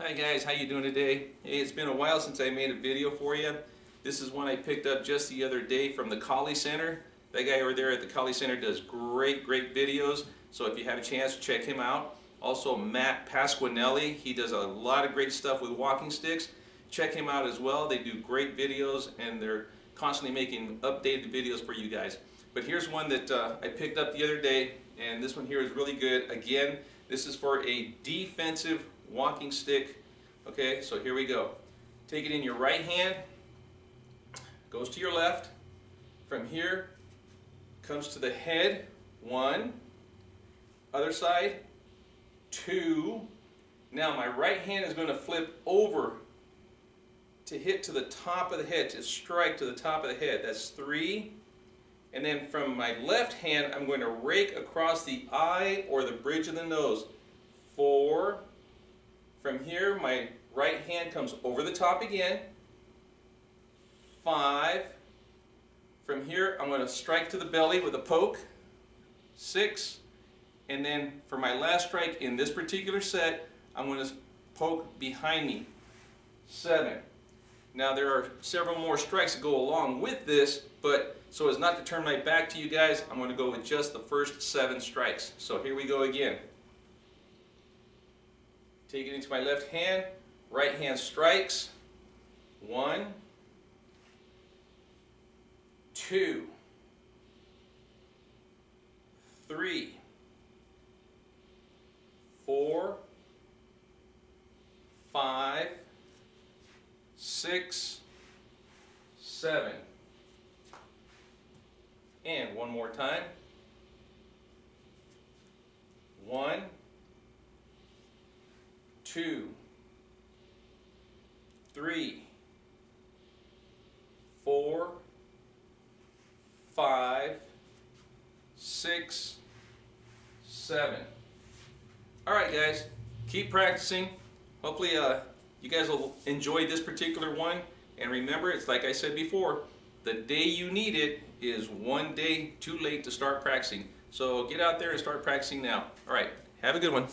Hi guys, how you doing today? Hey, it's been a while since I made a video for you. This is one I picked up just the other day from the Kali Center. That guy over there at the Kali Center does great, great videos. So if you have a chance, check him out. Also Matt Pasquinelli, he does a lot of great stuff with walking sticks. Check him out as well. They do great videos and they're constantly making updated videos for you guys. But here's one that uh, I picked up the other day and this one here is really good. Again, this is for a defensive walking stick. Okay, so here we go. Take it in your right hand, goes to your left. From here, comes to the head, one. Other side, two. Now my right hand is going to flip over to hit to the top of the head, to strike to the top of the head. That's three. And then from my left hand, I'm going to rake across the eye or the bridge of the nose. Four. From here, my right hand comes over the top again. Five. From here, I'm going to strike to the belly with a poke. Six. And then for my last strike in this particular set, I'm going to poke behind me. Seven. Now there are several more strikes that go along with this, but so as not to turn my back to you guys, I'm going to go with just the first seven strikes. So here we go again. Take it into my left hand, right hand strikes. One, two, three, four, five, six, seven. And one more time. One, two, three, four, five, six, seven. All right, guys, keep practicing. Hopefully, uh, you guys will enjoy this particular one. And remember, it's like I said before, the day you need it is one day too late to start practicing. So get out there and start practicing now. All right, have a good one.